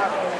Gracias.